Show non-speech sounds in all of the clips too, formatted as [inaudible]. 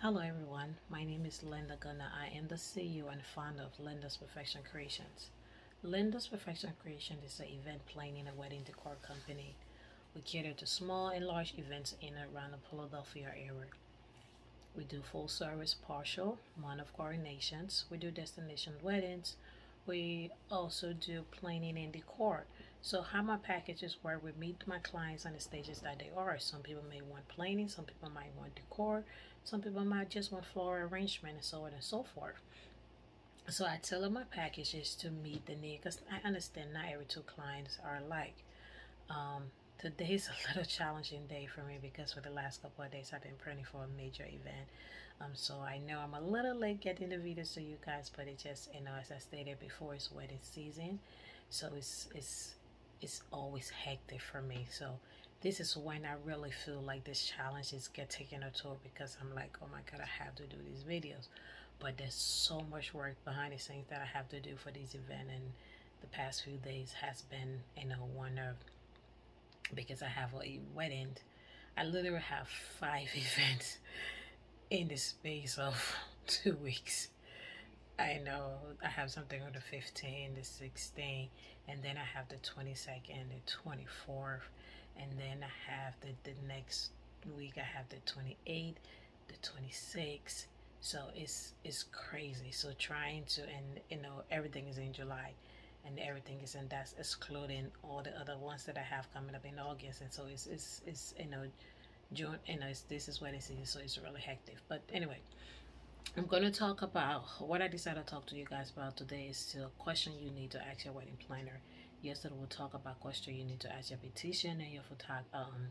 Hello everyone, my name is Lynda Gunner. I am the CEO and founder of Lynda's Perfection Creations. Lynda's Perfection Creations is an event planning and wedding decor company. We cater to small and large events in and around the Philadelphia area. We do full service, partial, month of coordinations. We do destination weddings. We also do planning and decor. So how my packages work, we meet my clients on the stages that they are. Some people may want planning, some people might want decor, some people might just want floral arrangement and so on and so forth. So I tell them my packages to meet the need because I understand not every two clients are alike. Um, today's [laughs] a little challenging day for me because for the last couple of days I've been planning for a major event. Um, so I know I'm a little late getting the videos to you guys, but it just you know as I stated before, it's wedding season, so it's it's it's always hectic for me. So this is when I really feel like this challenge is get taken a toll because I'm like, oh my god, I have to do these videos. But there's so much work behind the scenes that I have to do for this event and the past few days has been you know one of because I have a wedding. I literally have five [laughs] events in the space of [laughs] two weeks. I know I have something on the 15th, the 16th, and then I have the 22nd, the 24th, and then I have the, the next week I have the 28th, the 26th, so it's it's crazy. So trying to and you know everything is in july and everything is and that's excluding all the other ones that i have coming up in august. And so it's it's, it's you know june you know this is what it is. So it's really hectic. But anyway i'm going to talk about what i decided to talk to you guys about today is the question you need to ask your wedding planner yesterday we'll talk about question you need to ask your beautician and your photog um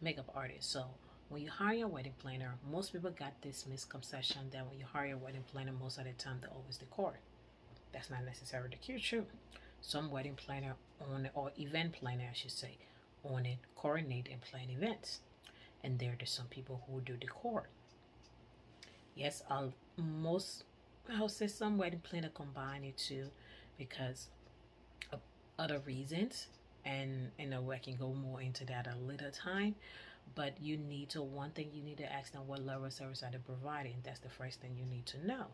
makeup artist so when you hire a wedding planner, most people got this misconception that when you hire a wedding planner, most of the time they always decor. That's not necessarily the true. Some wedding planner own or event planner, I should say, own it, coordinate and plan events. And there are some people who do decor. Yes, I'll, most I'll say some wedding planner combine it too because other reasons and you know I can go more into that a little time but you need to one thing you need to ask them what level of service are they providing? That's the first thing you need to know.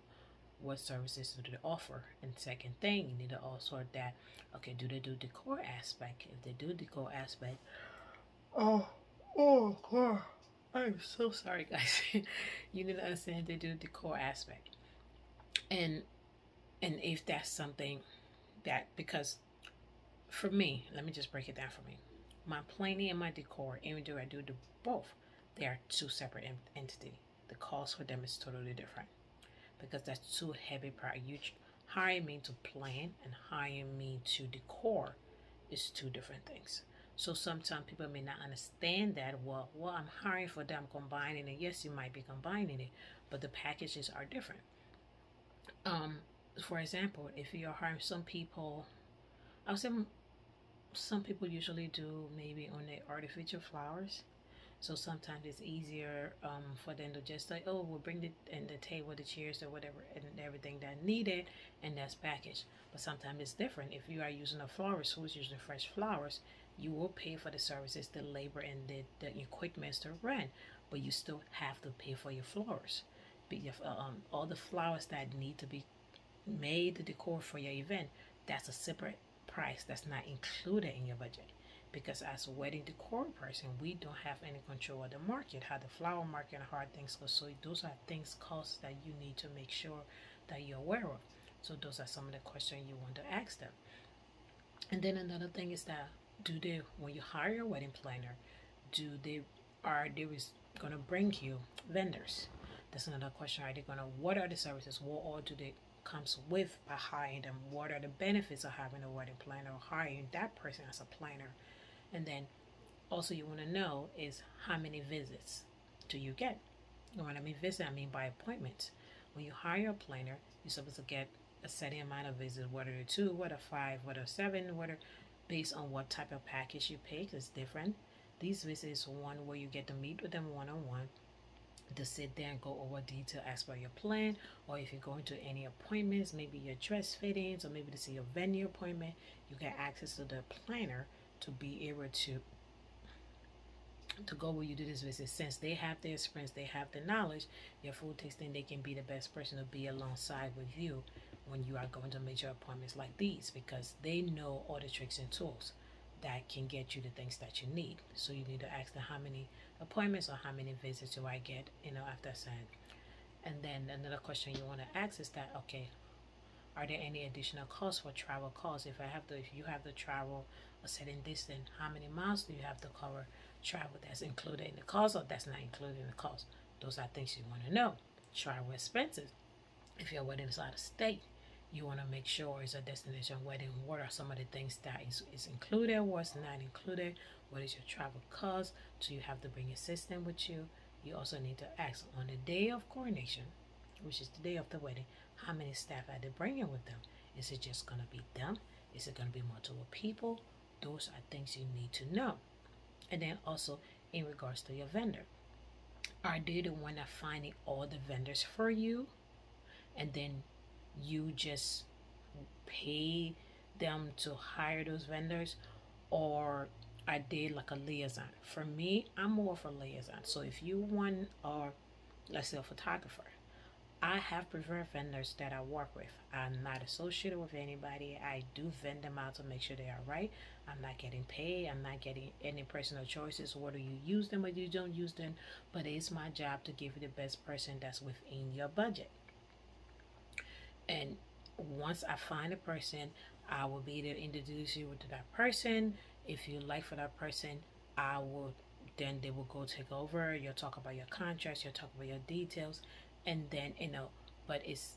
What services do they offer? And second thing you need to also that okay do they do decor aspect? If they do decor aspect oh oh god i'm so sorry [laughs] guys. You need to understand they do decor aspect. And and if that's something that because for me let me just break it down for me my planning and my decor, even though I do the both, they are two separate ent entities. The cost for them is totally different because that's two heavy part. You hire me to plan and hire me to decor is two different things. So sometimes people may not understand that. Well, well, I'm hiring for them, combining it. Yes, you might be combining it, but the packages are different. Um, for example, if you're hiring some people, I would say some people usually do maybe on the artificial flowers. So sometimes it's easier um, for them to just say oh we'll bring the and the table the chairs or whatever and everything that needed and that's packaged. But sometimes it's different. If you are using a florist who's using fresh flowers you will pay for the services the labor and the, the equipment to rent but you still have to pay for your flowers. But if, um, all the flowers that need to be made the decor for your event that's a separate price that's not included in your budget. Because as a wedding decor person we don't have any control of the market how the flower market and hard things go. So those are things costs that you need to make sure that you're aware of. So those are some of the questions you want to ask them. And then another thing is that do they when you hire a wedding planner do they are they going to bring you vendors? That's another question. Are they going to what are the services? What all do they comes with a hiring them. What are the benefits of having a wedding planner or hiring that person as a planner? And then also you want to know is how many visits do you get? You know what I mean visit, I mean by appointment. When you hire a planner, you're supposed to get a certain amount of visits, whether two, whether five, whether seven, whether based on what type of package you pick it's different. These visits one where you get to meet with them one-on-one, -on -one, to sit there and go over detail as per your plan or if you're going to any appointments maybe your dress fittings or maybe to see your venue appointment you get access to the planner to be able to to go where you do this visit. Since they have the experience they have the knowledge your food tasting they can be the best person to be alongside with you when you are going to major appointments like these because they know all the tricks and tools that can get you the things that you need so you need to ask them how many appointments or how many visits do i get you know after saying and then another question you want to ask is that okay are there any additional costs for travel costs if i have to if you have to travel a certain distance how many miles do you have to cover travel that's included in the cost or that's not included in the cost. Those are things you want to know. Travel expenses. If your wedding is out of state, you want to make sure it's a destination wedding. What are some of the things that is, is included? What's not included? What is your travel cost? do you have to bring a assistant with you. You also need to ask on the day of coordination, which is the day of the wedding, how many staff are they bringing with them? Is it just going to be them? Is it going to be multiple people? Those are things you need to know. And then also in regards to your vendor. Are they the one that finding all the vendors for you? And then you just pay them to hire those vendors or I did like a liaison? For me, I'm more for liaison. So if you want or let's say a photographer I have preferred vendors that I work with. I'm not associated with anybody. I do vend them out to make sure they are right. I'm not getting paid. I'm not getting any personal choices whether you use them or you don't use them. But it's my job to give you the best person that's within your budget. And once I find a person, I will be there introduce you to that person. If you like for that person, I will then they will go take over. You'll talk about your contracts, you'll talk about your details, and then you know but it's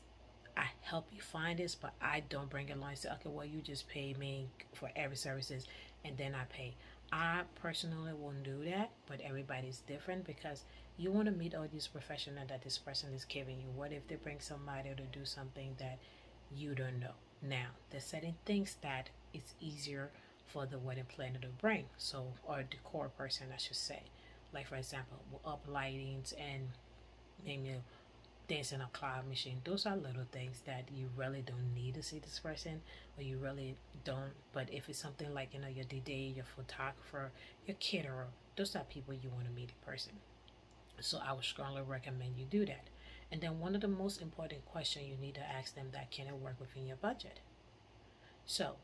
I help you find this, but I don't bring it along. Say, okay, well, you just pay me for every services, and then I pay. I personally won't do that, but everybody's different because you want to meet all these professionals that this person is giving you. What if they bring somebody to do something that you don't know? Now, there's certain things that it's easier for the wedding planner to bring, so or decor person, I should say. Like for example, up lightings and maybe dancing a cloud machine. Those are little things that you really don't need to see this person or you really don't. But if it's something like, you know, your DJ, your photographer, your caterer, those are people you want to meet in person. So I would strongly recommend you do that. And then one of the most important questions you need to ask them that can it work within your budget? So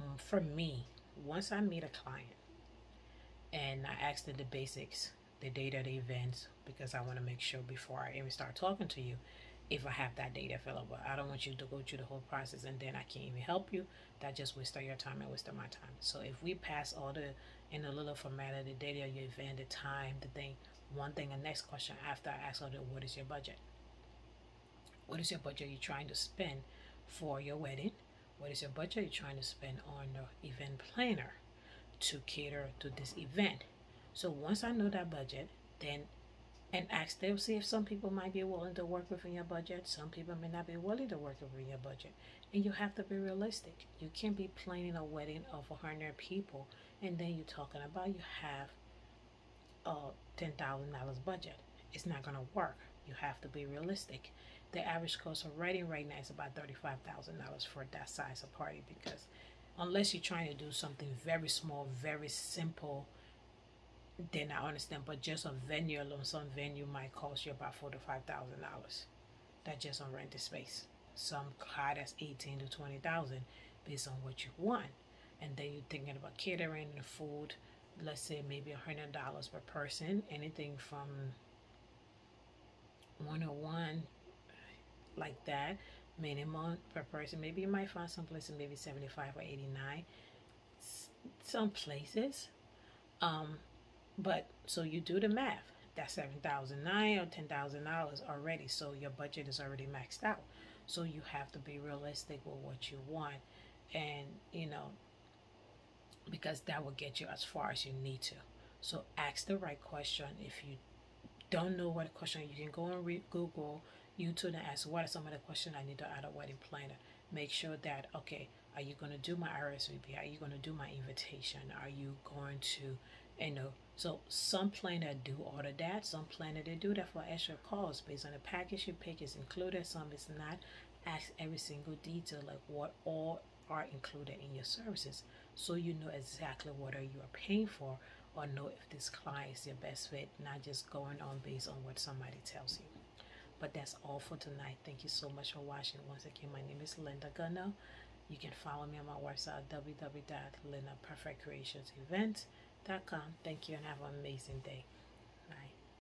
mm, for me, once I meet a client and I ask them the basics, the date of the events because I want to make sure before I even start talking to you if I have that data available. I don't want you to go through the whole process and then I can't even help you. That just wasted your time and wasted my time. So if we pass all the in a little formality, the data of your event, the time, the thing, one thing, the next question after I ask the what is your budget? What is your budget you're trying to spend for your wedding? What is your budget you're trying to spend on the event planner to cater to this event? So once I know that budget, then and ask them, see if some people might be willing to work within your budget. Some people may not be willing to work within your budget. And you have to be realistic. You can't be planning a wedding of 100 people and then you're talking about you have a $10,000 budget. It's not going to work. You have to be realistic. The average cost of wedding right now is about $35,000 for that size of party because unless you're trying to do something very small, very simple, then I understand. But just a venue alone, some venue might cost you about four to five thousand dollars. That just on rented space. Some car that's eighteen to twenty thousand based on what you want. And then you're thinking about catering and food, let's say maybe a hundred dollars per person, anything from one oh one like that minimum per person. Maybe you might find some places maybe 75 or 89. Some places. Um, but so you do the math. That's seven thousand nine or ten thousand dollars already. So your budget is already maxed out. So you have to be realistic with what you want, and you know because that will get you as far as you need to. So ask the right question. If you don't know what question, you can go and read Google, YouTube, and ask what are some of the questions I need to add a wedding planner. Make sure that okay, are you going to do my RSVP? Are you going to do my invitation? Are you going to you know so some planner do order that some planner they do that for extra cost based on the package you pick is included some is not ask every single detail like what all are included in your services so you know exactly what are you are paying for or know if this client is your best fit, not just going on based on what somebody tells you. But that's all for tonight. Thank you so much for watching. Once again, my name is Lynda Gunner. You can follow me on my website www.lyndaperfectcreationsevent.com. Thank you and have an amazing day.